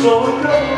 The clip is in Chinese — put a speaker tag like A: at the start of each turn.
A: 所有